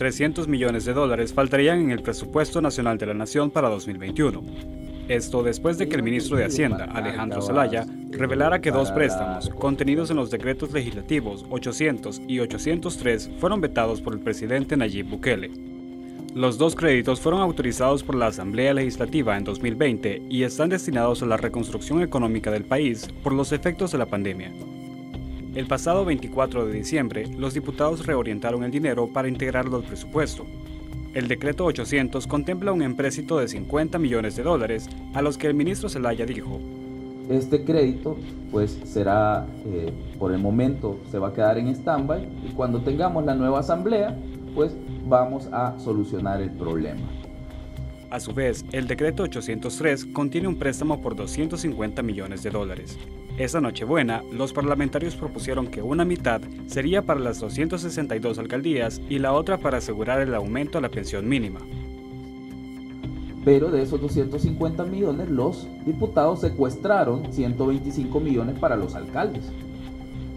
300 millones de dólares faltarían en el presupuesto nacional de la Nación para 2021. Esto después de que el ministro de Hacienda, Alejandro Zelaya, revelara que dos préstamos, contenidos en los decretos legislativos 800 y 803, fueron vetados por el presidente Nayib Bukele. Los dos créditos fueron autorizados por la Asamblea Legislativa en 2020 y están destinados a la reconstrucción económica del país por los efectos de la pandemia. El pasado 24 de diciembre, los diputados reorientaron el dinero para integrarlo al presupuesto. El decreto 800 contempla un empréstito de 50 millones de dólares, a los que el ministro Zelaya dijo, este crédito pues será, eh, por el momento, se va a quedar en stand-by y cuando tengamos la nueva asamblea, pues vamos a solucionar el problema. A su vez, el decreto 803 contiene un préstamo por 250 millones de dólares. Esa Nochebuena, los parlamentarios propusieron que una mitad sería para las 262 alcaldías y la otra para asegurar el aumento a la pensión mínima. Pero de esos 250 millones, los diputados secuestraron 125 millones para los alcaldes.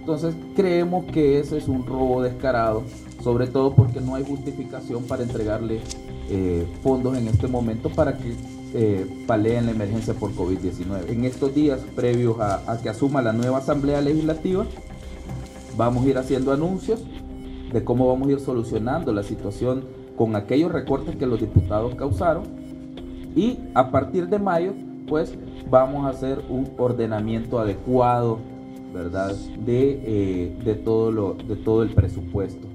Entonces creemos que ese es un robo descarado, sobre todo porque no hay justificación para entregarle eh, fondos en este momento para que eh, paleen la emergencia por COVID-19. En estos días previos a que asuma la nueva Asamblea Legislativa, vamos a ir haciendo anuncios de cómo vamos a ir solucionando la situación con aquellos recortes que los diputados causaron y a partir de mayo pues vamos a hacer un ordenamiento adecuado ¿verdad? De, eh, de, todo lo, de todo el presupuesto.